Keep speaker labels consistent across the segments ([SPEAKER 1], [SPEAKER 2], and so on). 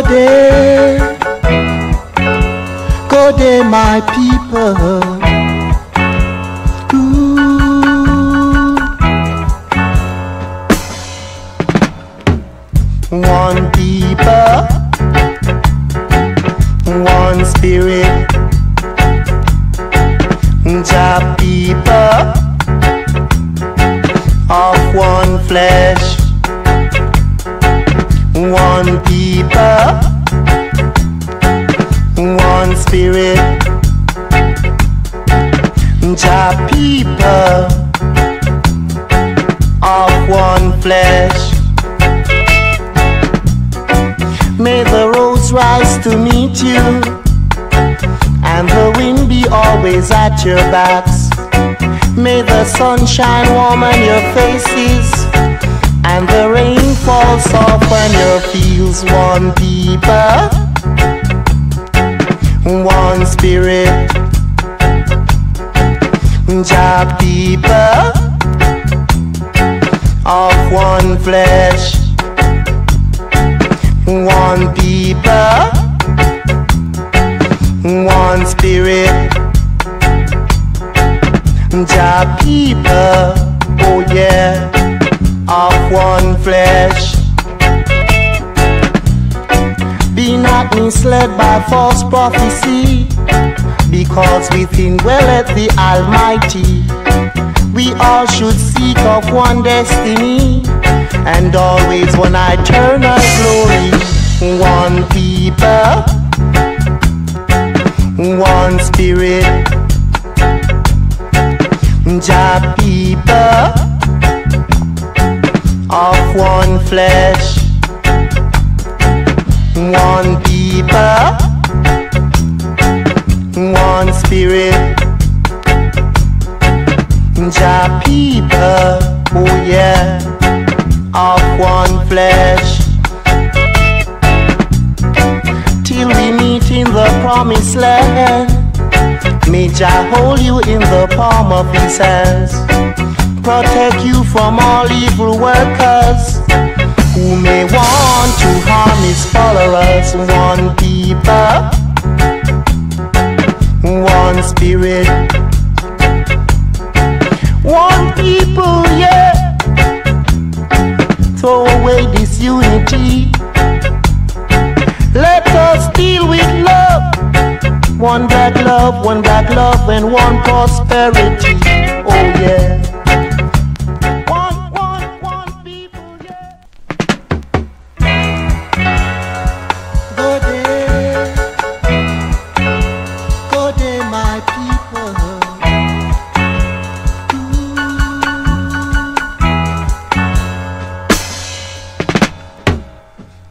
[SPEAKER 1] Day, good day, my people. Ooh. One people, one spirit, Jah people. Of one flesh, spirit, people of one flesh. May the rose rise to meet you, and the wind be always at your backs. May the sun shine warm on your faces, and the rain fall soft on your fields. One people, one spirit, Jah people of one flesh. One people, one spirit, Jah people, oh yeah, of one flesh. Misled by false prophecy, because well at the Almighty. We all should seek of one destiny. And always one eternal glory. One people, one spirit, Jah people. Of one flesh, one spirit, Jah people, oh yeah. Of one flesh. Till we meet in the promised land, may Jah hold you in the palm of his hands. Protect you from all evil workers who may want to harm his followers. One people, one spirit, one people, yeah throw away this unity. Let us deal with love. One black love, one black love, and one prosperity. Oh yeah.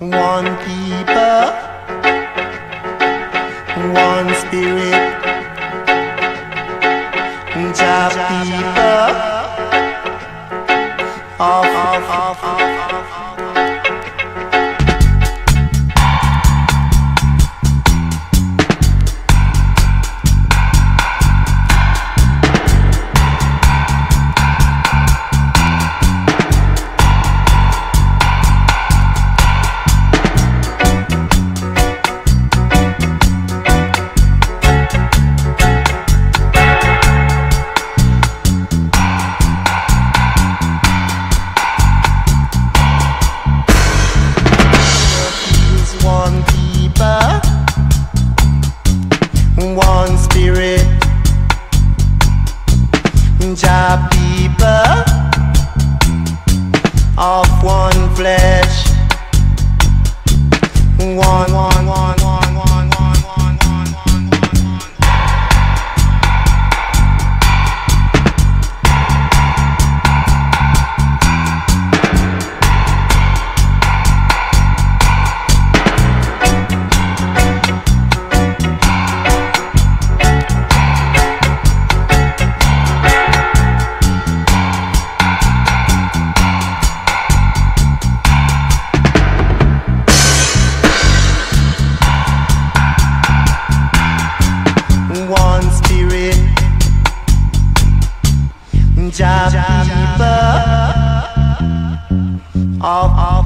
[SPEAKER 1] One people, one spirit, Jah people of, of, of, People of one flesh, one, one, one, Jabiba of